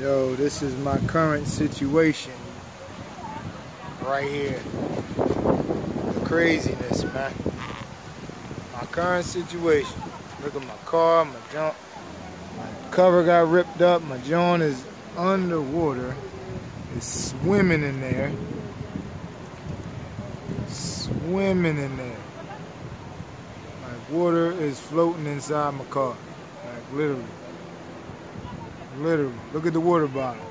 Yo, this is my current situation right here. The craziness, man. My current situation. Look at my car, my junk. My cover got ripped up. My joint is underwater. It's swimming in there. Swimming in there. Like water is floating inside my car. Like literally. Literally. Look at the water bottle.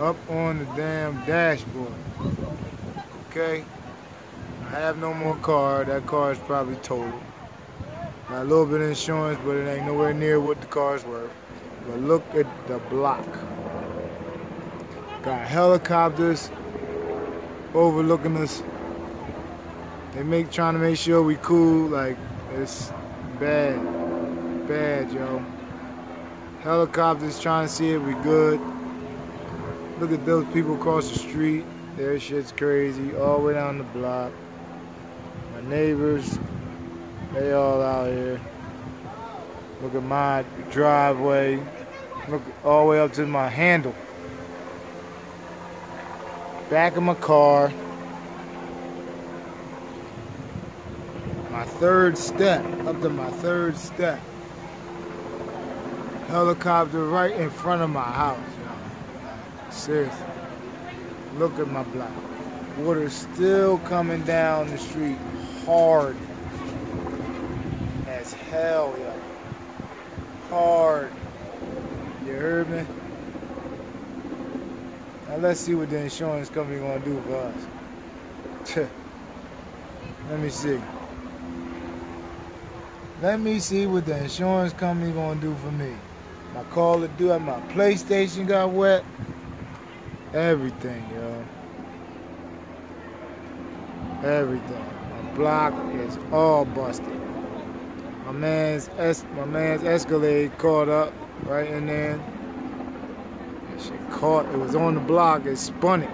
Up on the damn dashboard. Okay? I have no more car. That car is probably totaled. Got a little bit of insurance, but it ain't nowhere near what the car's worth. But look at the block. Got helicopters overlooking us. They make trying to make sure we cool. Like it's bad, bad, yo. Helicopters trying to see if we good. Look at those people across the street. Their shit's crazy. All the way down the block. My neighbors, they all out here. Look at my driveway. Look all the way up to my handle. Back of my car. My third step. Up to my third step helicopter right in front of my house, y'all. Seriously. Look at my block. Water still coming down the street hard as hell, y'all. Hard. You heard me? Now let's see what the insurance company gonna do for us. Let me see. Let me see what the insurance company gonna do for me. My Call of Duty, my PlayStation got wet. Everything, yo. Everything. My block is all busted. My man's es my man's Escalade caught up right in there. That shit caught. It was on the block. It spun it.